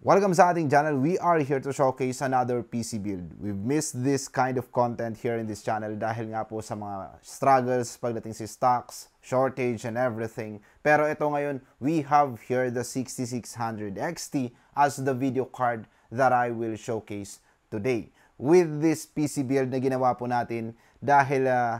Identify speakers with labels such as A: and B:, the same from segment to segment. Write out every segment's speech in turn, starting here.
A: Welcome sa ating channel. We are here to showcase another PC build. We've missed this kind of content here in this channel dahil nga po sa mga struggles pagdating si stocks, shortage, and everything. Pero ito ngayon, we have here the 6600 XT as the video card that I will showcase today. With this PC build na ginawa po natin dahil uh,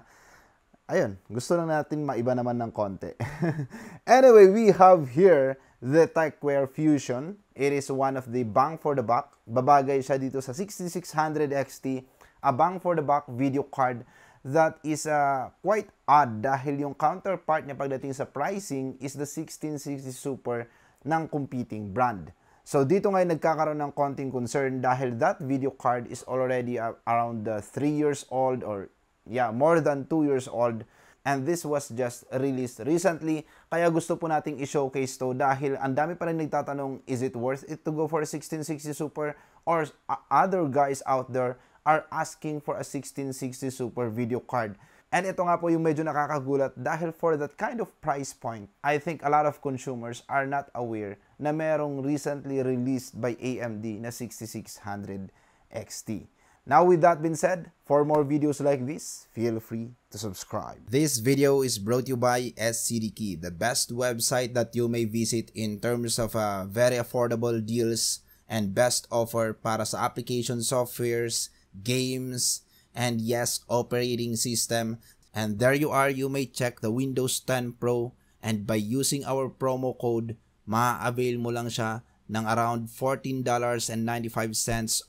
A: ayun, gusto lang natin maiba naman ng konti. anyway, we have here the Techwear Fusion. It is one of the bang for the buck. Babagay siya dito sa 6600 XT, a bang for the buck video card that is uh, quite odd dahil yung counterpart niya pagdating sa pricing is the 1660 Super ng competing brand. So dito ngayon nagkakaroon ng konting concern dahil that video card is already uh, around 3 uh, years old or yeah, more than 2 years old and this was just released recently. Kaya gusto po nating i-showcase to dahil ang dami pa rin nagtatanong, is it worth it to go for a 1660 Super? Or other guys out there are asking for a 1660 Super video card. And ito nga po yung medyo nakakagulat dahil for that kind of price point, I think a lot of consumers are not aware na merong recently released by AMD na 6600 XT. Now with that being said, for more videos like this, feel free to subscribe.
B: This video is brought to you by SCDKey, the best website that you may visit in terms of uh, very affordable deals and best offer para sa application softwares, games, and yes, operating system. And there you are, you may check the Windows 10 Pro and by using our promo code, ma-avail mo lang siya ng around $14.95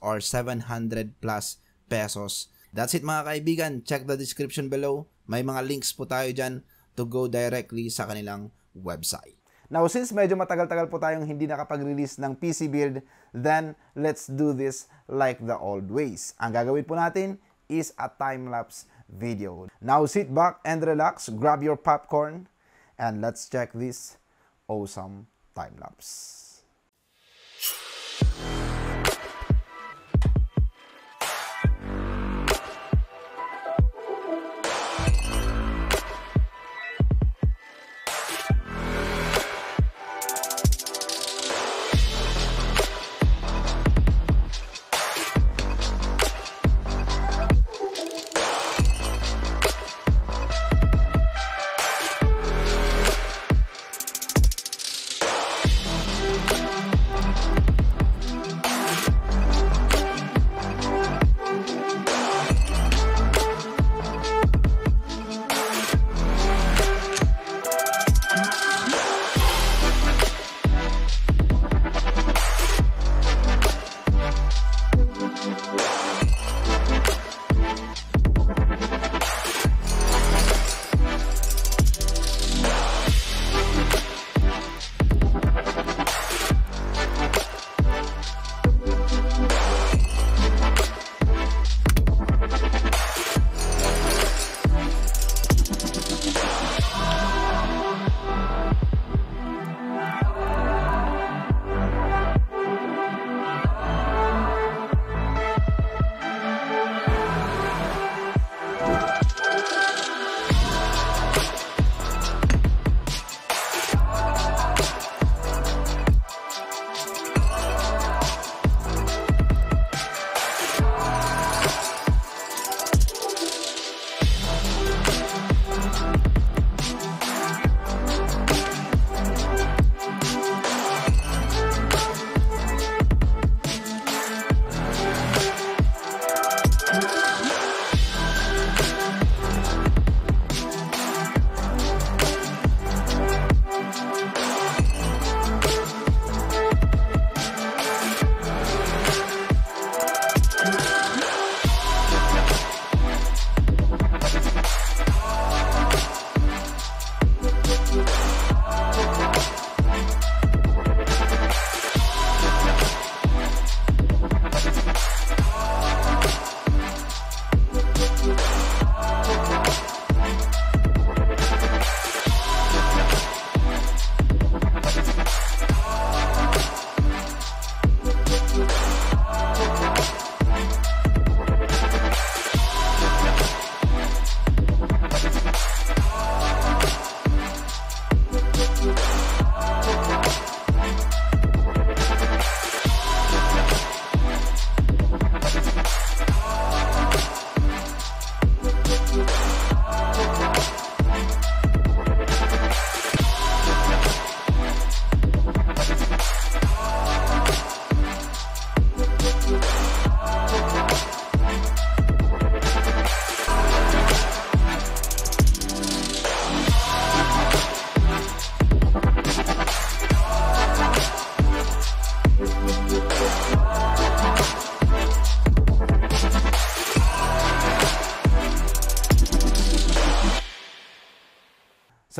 B: or 700 plus pesos. That's it mga kaibigan. Check the description below. May mga links po tayo dyan to go directly sa kanilang website.
A: Now, since medyo matagal-tagal po tayong hindi nakapag-release ng PC build, then let's do this like the old ways. Ang gagawin po natin is a time-lapse video. Now, sit back and relax, grab your popcorn, and let's check this awesome time-lapse.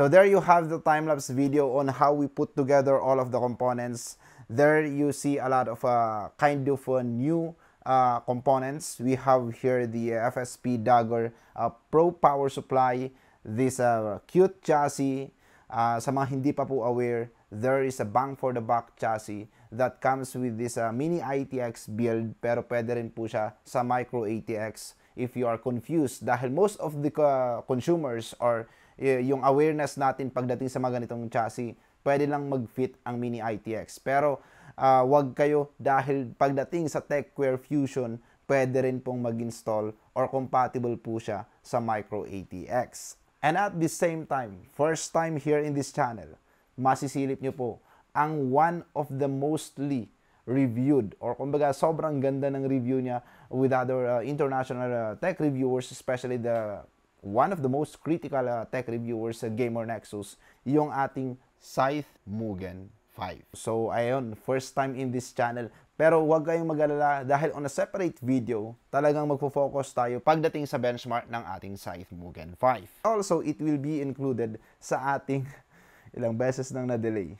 A: So there you have the time-lapse video on how we put together all of the components. There you see a lot of uh, kind of uh, new uh, components. We have here the FSP Dagger uh, Pro Power Supply, this uh, cute chassis. Uh, sa mga hindi pa po aware, there is a bang for the buck chassis that comes with this uh, mini ITX build pero pwede rin po siya sa micro ATX if you are confused dahil most of the uh, consumers uh, yung awareness natin pagdating sa mga ganitong chassis pwede lang mag-fit ang mini ITX pero uh, wag kayo dahil pagdating sa TechWare Fusion pwede rin pong mag-install or compatible po siya sa micro ATX and at the same time first time here in this channel masisilip nyo po ang one of the mostly reviewed or kumbaga sobrang ganda ng review niya with other uh, international uh, tech reviewers especially the one of the most critical uh, tech reviewers sa Gamer Nexus yung ating Scythe Mugen 5. So ayun, first time in this channel. Pero huwag kayong mag-alala dahil on a separate video, talagang magfo-focus tayo pagdating sa benchmark ng ating Scythe Mugen 5. Also, it will be included sa ating ilang beses nang na-delay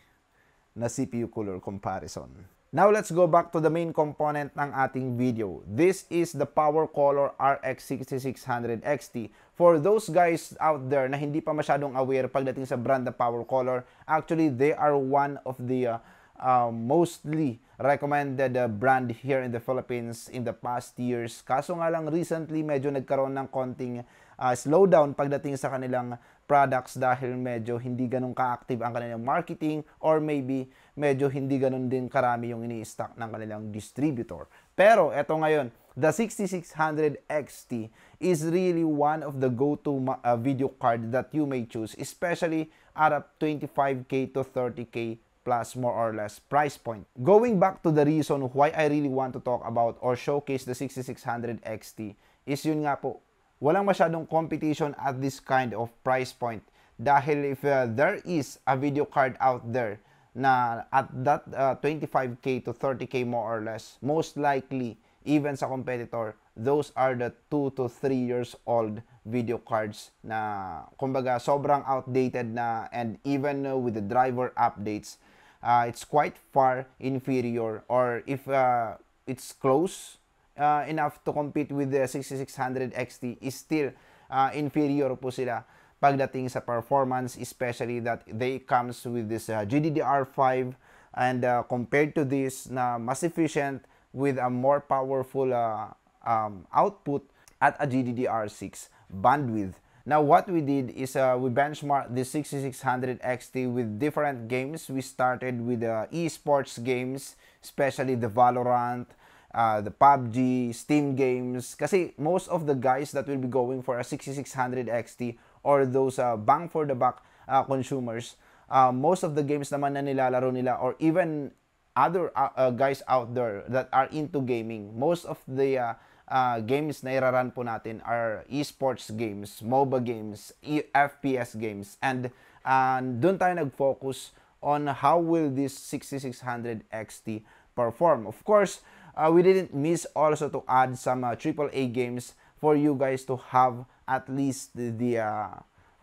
A: na CPU color comparison. Now let's go back to the main component ng ating video. This is the Power Color RX 6600 XT. For those guys out there na hindi pa masyadong aware pagdating sa brand na Power Color, actually they are one of the uh, uh, mostly recommended uh, brand here in the Philippines in the past years. Kaso nga lang recently medyo nagkaroon ng konting uh, slowdown pagdating sa kanilang products dahil medyo hindi ganun ka-active ang kanilang marketing or maybe medyo hindi ganun din karami yung ini-stock ng kanilang distributor. Pero eto ngayon, the 6600 XT is really one of the go-to uh, video card that you may choose, especially at a 25k to 30k plus more or less price point. Going back to the reason why I really want to talk about or showcase the 6600 XT is yun nga po, walang masyadong competition at this kind of price point. Dahil if uh, there is a video card out there na at that uh, 25k to 30k more or less, most likely, even sa competitor, those are the 2 to 3 years old video cards na kumbaga sobrang outdated na and even uh, with the driver updates, uh, it's quite far inferior or if uh, it's close uh, enough to compete with the 6600 XT is still uh, inferior po sila pagdating sa performance especially that they comes with this uh, GDDR5 and uh, compared to this na mas efficient with a more powerful uh, um, output at a GDDR6 bandwidth. Now what we did is uh, we benchmarked the 6600 XT with different games. We started with uh, esports games, especially the Valorant, uh, the PUBG, Steam games. Kasi most of the guys that will be going for a 6600 XT or those uh, bang for the buck uh, consumers, uh, most of the games naman na nilalaro nila or even other uh, uh, guys out there that are into gaming, most of the uh, uh, games na iraran po natin are esports games, MOBA games, e FPS games, and uh, doon tayo nag-focus on how will this 6600 XT perform. Of course, uh, we didn't miss also to add some uh, AAA games for you guys to have at least the, the uh,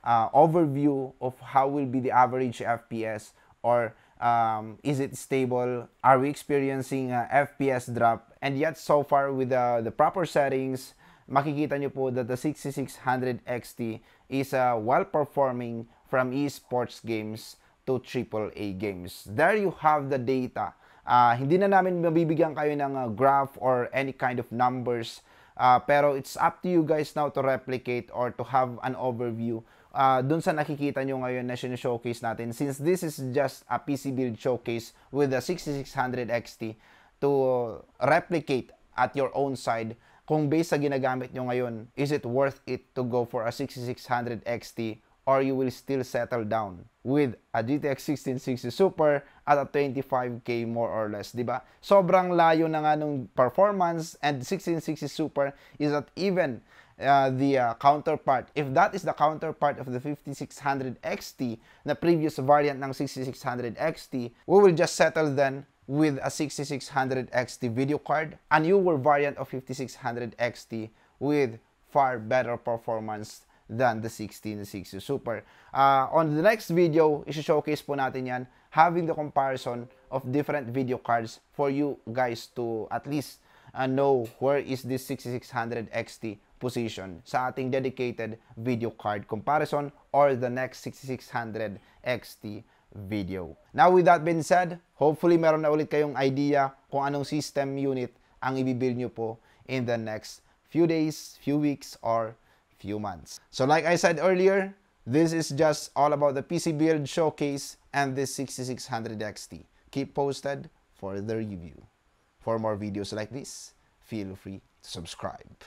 A: uh, overview of how will be the average FPS or um, is it stable? Are we experiencing uh, FPS drop? And yet so far with uh, the proper settings, makikita nyo po that the 6600 XT is uh, well performing from esports games to AAA games. There you have the data Uh, hindi na namin mabibigyan kayo ng uh, graph or any kind of numbers. Uh, pero it's up to you guys now to replicate or to have an overview uh, dun sa nakikita nyo ngayon na showcase natin. Since this is just a PC build showcase with the 6600 XT to replicate at your own side kung based sa ginagamit nyo ngayon, is it worth it to go for a 6600 XT or you will still settle down with a GTX 1660 Super at a 25k more or less, di ba? Sobrang layo na nga nung performance and 1660 Super is not even uh, the uh, counterpart. If that is the counterpart of the 5600 XT na previous variant ng 6600 XT, we will just settle then with a 6600 XT video card, a newer variant of 5600 XT with far better performance than the 1660 Super. Uh, on the next video, isi-showcase po natin yan, having the comparison of different video cards for you guys to at least uh, know where is this 6600 XT position sa ating dedicated video card comparison or the next 6600 XT video. Now with that being said, hopefully meron na ulit kayong idea kung anong system unit ang ibibuild nyo po in the next few days, few weeks, or few months. So like I said earlier, this is just all about the PC build showcase and this 6600 XT. Keep posted for the review. For more videos like this, feel free to subscribe.